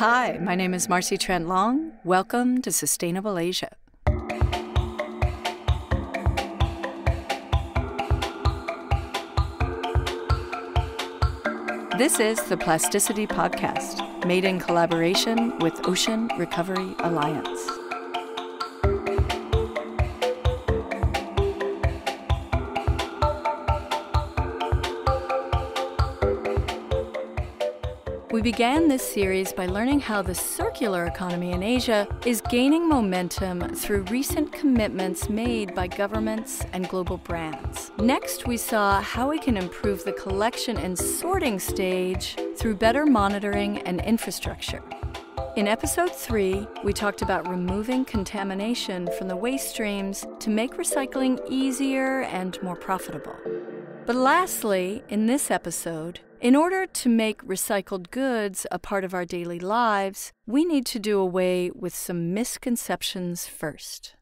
Hi, my name is Marcy Trent Long. Welcome to Sustainable Asia. This is the Plasticity Podcast, made in collaboration with Ocean Recovery Alliance. We began this series by learning how the circular economy in Asia is gaining momentum through recent commitments made by governments and global brands. Next, we saw how we can improve the collection and sorting stage through better monitoring and infrastructure. In episode 3, we talked about removing contamination from the waste streams to make recycling easier and more profitable. But lastly, in this episode, in order to make recycled goods a part of our daily lives, we need to do away with some misconceptions first.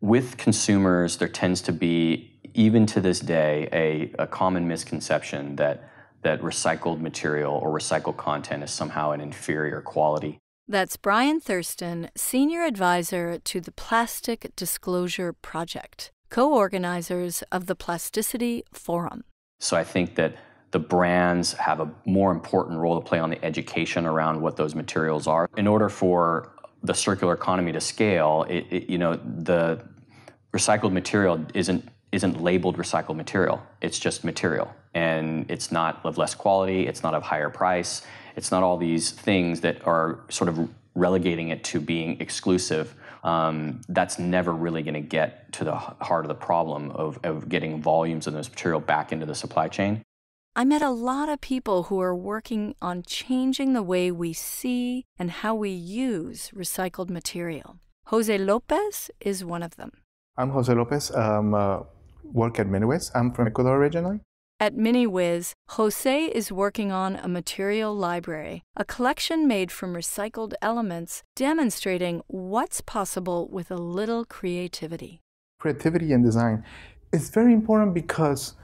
With consumers, there tends to be, even to this day, a, a common misconception that, that recycled material or recycled content is somehow an inferior quality. That's Brian Thurston, Senior Advisor to the Plastic Disclosure Project, co organizers of the Plasticity Forum. So I think that the brands have a more important role to play on the education around what those materials are. In order for the circular economy to scale, it, it, you know, the recycled material isn't isn't labeled recycled material. It's just material, and it's not of less quality. It's not of higher price. It's not all these things that are sort of relegating it to being exclusive. Um, that's never really going to get to the heart of the problem of, of getting volumes of this material back into the supply chain. I met a lot of people who are working on changing the way we see and how we use recycled material. Jose Lopez is one of them. I'm Jose Lopez. I um, uh, work at Miniwiz. I'm from Ecuador originally. At Miniwiz, Jose is working on a material library, a collection made from recycled elements demonstrating what's possible with a little creativity. Creativity and design is very important because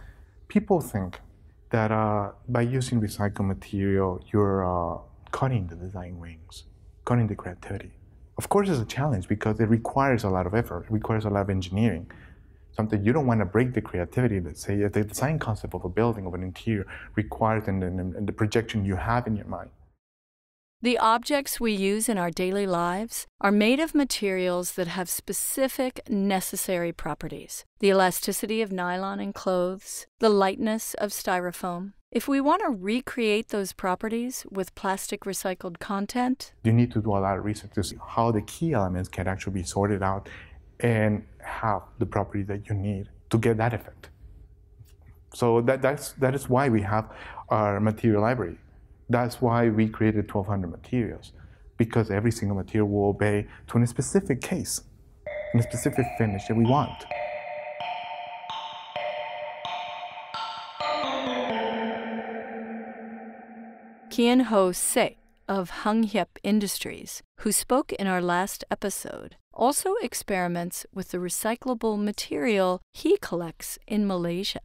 people think that uh, by using recycled material, you're uh, cutting the design wings, cutting the creativity. Of course, it's a challenge because it requires a lot of effort, it requires a lot of engineering. Something you don't want to break the creativity. Let's say the design concept of a building, of an interior, requires and, and, and the projection you have in your mind. The objects we use in our daily lives are made of materials that have specific necessary properties the elasticity of nylon in clothes, the lightness of styrofoam. If we want to recreate those properties with plastic recycled content, you need to do a lot of research to see how the key elements can actually be sorted out and have the property that you need to get that effect. So that, that's, that is why we have our material library. That's why we created 1200 materials, because every single material will obey to a specific case, in a specific finish that we want. Kian Hoe Seah of Heng Hiap Industries, who spoke in our last episode, also experiments with the recyclable material he collects in Malaysia.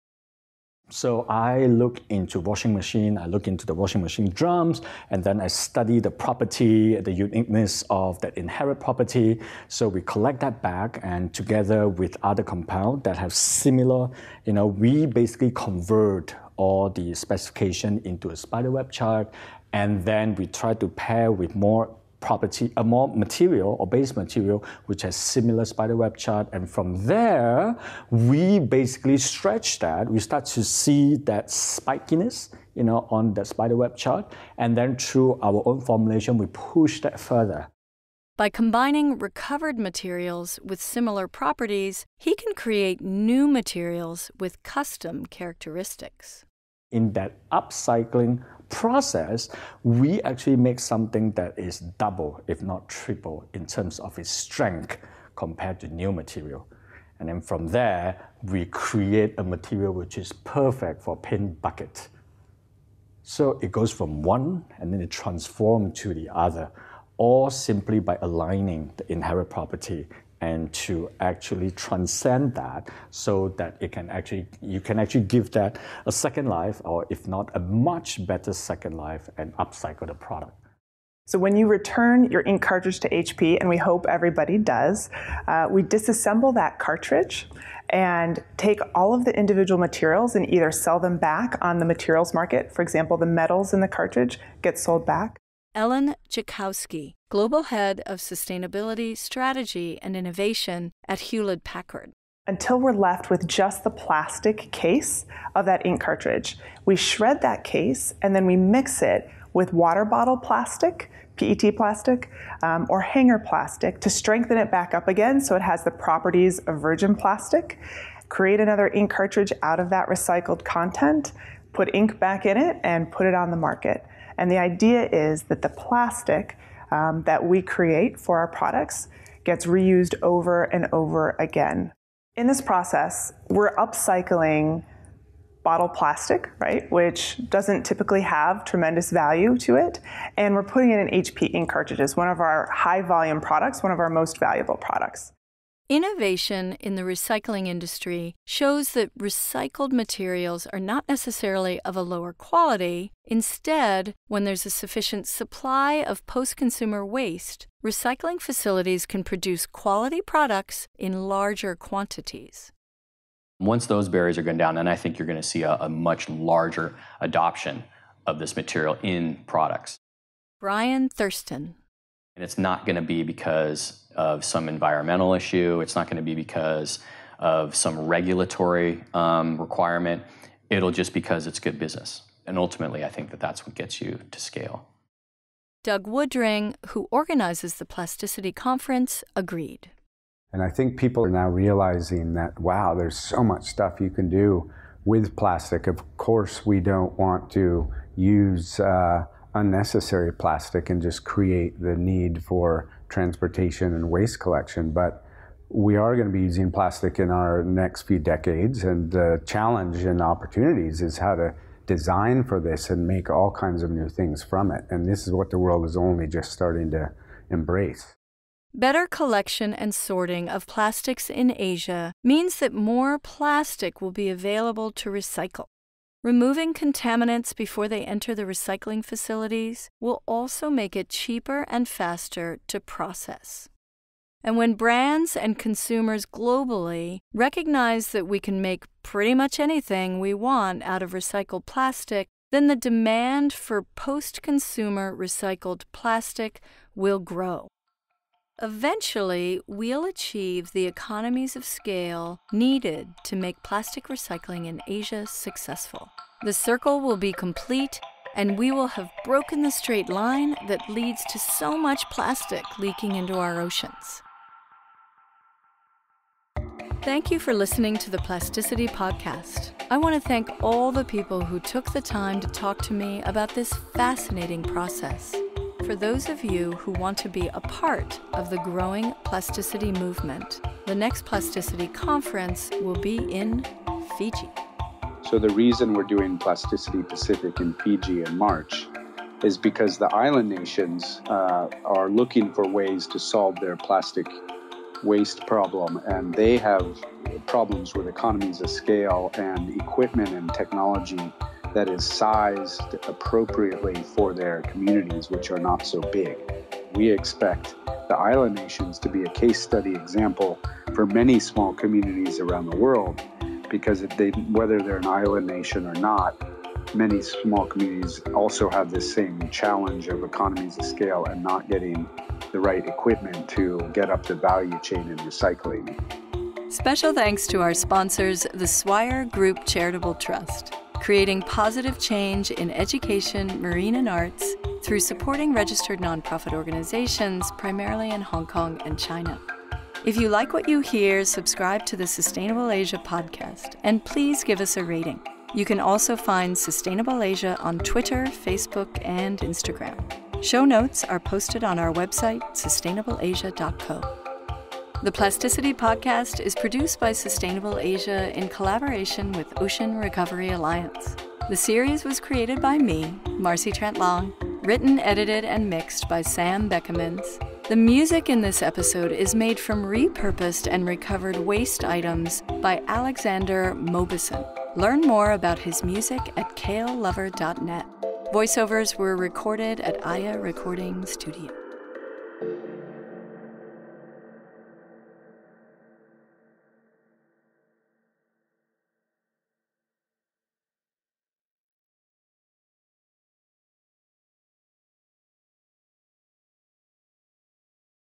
So I look into washing machine, I look into the washing machine drums, and then I study the property, the uniqueness of that inherent property. So we collect that back and together with other compound that have similar, you know, we basically convert all the specification into a spiderweb chart, and then we try to pair with more property, a more material or base material which has similar spiderweb chart. And from there, we basically stretch that. We start to see that spikiness, you know, on the spiderweb chart. And then through our own formulation, we push that further. By combining recovered materials with similar properties, he can create new materials with custom characteristics. In that upcycling process, we actually make something that is double, if not triple, in terms of its strength compared to new material. And then from there, we create a material which is perfect for paint bucket. So it goes from one and then it transforms to the other, all simply by aligning the inherent property and to actually transcend that so that it can actually you can actually give that a second life or if not a much better second life and upcycle the product So when you return your ink cartridge to HP, and we hope everybody does, uh, we disassemble that cartridge and take all of the individual materials and either sell them back on the materials market. For example, the metals in the cartridge get sold back. Ellen Jackowski, Global Head of Sustainability, Strategy, and Innovation at Hewlett Packard. Until we're left with just the plastic case of that ink cartridge. We shred that case and then we mix it with water bottle plastic, PET plastic, um, or hanger plastic to strengthen it back up again so it has the properties of virgin plastic. Create another ink cartridge out of that recycled content, put ink back in it, and put it on the market. And the idea is that the plastic um, that we create for our products gets reused over and over again. In this process, we're upcycling bottle plastic, right, which doesn't typically have tremendous value to it. And we're putting it in HP ink cartridges, one of our high volume products, one of our most valuable products. Innovation in the recycling industry shows that recycled materials are not necessarily of a lower quality. Instead, when there's a sufficient supply of post consumer waste, recycling facilities can produce quality products in larger quantities. Once those barriers are gone down, then I think you're going to see a, a much larger adoption of this material in products. Brian Thurston. And it's not going to be because of some environmental issue, it's not going to be because of some regulatory um, requirement. It'll just because it's good business. And ultimately, I think that that's what gets you to scale. Doug Woodring, who organizes the Plasticity Conference, agreed. And I think people are now realizing that, wow, there's so much stuff you can do with plastic. Of course, we don't want to use uh, unnecessary plastic and just create the need for transportation and waste collection, but we are going to be using plastic in our next few decades. And the challenge and opportunities is how to design for this and make all kinds of new things from it. And this is what the world is only just starting to embrace. Better collection and sorting of plastics in Asia means that more plastic will be available to recycle. Removing contaminants before they enter the recycling facilities will also make it cheaper and faster to process. And when brands and consumers globally recognize that we can make pretty much anything we want out of recycled plastic, then the demand for post consumer recycled plastic will grow. Eventually, we'll achieve the economies of scale needed to make plastic recycling in Asia successful. The circle will be complete, and we will have broken the straight line that leads to so much plastic leaking into our oceans. Thank you for listening to the Plasticity Podcast. I want to thank all the people who took the time to talk to me about this fascinating process. For those of you who want to be a part of the growing plasticity movement, the next Plasticity Conference will be in Fiji. So, the reason we're doing Plasticity Pacific in Fiji in March is because the island nations uh, are looking for ways to solve their plastic waste problem, and they have problems with economies of scale and equipment and technology that is sized appropriately for their communities, which are not so big. We expect the island nations to be a case study example for many small communities around the world because they, whether they're an island nation or not, many small communities also have this same challenge of economies of scale and not getting the right equipment to get up the value chain in recycling. Special thanks to our sponsors, the Swire Group Charitable Trust creating positive change in education, marine, and arts through supporting registered nonprofit organizations primarily in Hong Kong and China. If you like what you hear, subscribe to the Sustainable Asia podcast and please give us a rating. You can also find Sustainable Asia on Twitter, Facebook, and Instagram. Show notes are posted on our website, sustainableasia.co. The Plasticity Podcast is produced by Sustainable Asia in collaboration with Ocean Recovery Alliance. The series was created by me, Marcy Trent Long, written, edited, and mixed by Sam Beckemans. The music in this episode is made from repurposed and recovered waste items by Alexander Mauboussin. Learn more about his music at kalelover.net. Voiceovers were recorded at Aya Recording Studio.